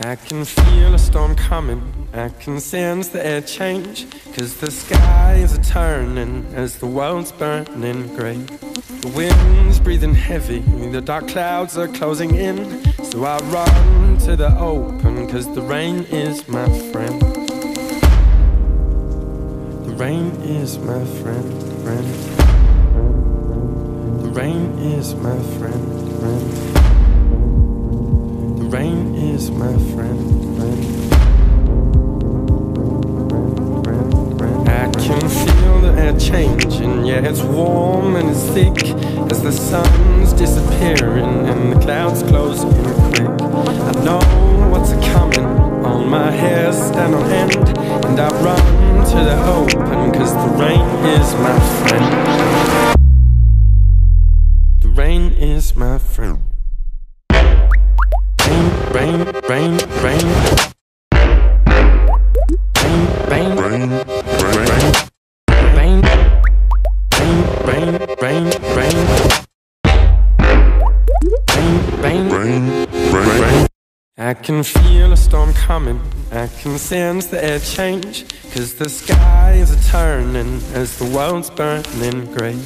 I can feel a storm coming. I can sense the air change. Cause the skies are turning as the world's burning grey. The wind's breathing heavy. The dark clouds are closing in. So I run to the open. Cause the rain is my friend. The rain is my friend. friend. The rain is my friend. friend is my friend. I can feel the air changing, yeah, it's warm and it's thick as the sun's disappearing and the clouds close in quick. I know what's coming, all my hair stand on end, and I run to the open, cause the rain is my friend. The rain is my friend rain, rain, rain. Rain, rain, rain, rain, rain, rain, rain, rain. Rain, rain, rain, rain. I can feel a storm coming. I can sense the air change. Cause the skies are turning as the world's burning grey.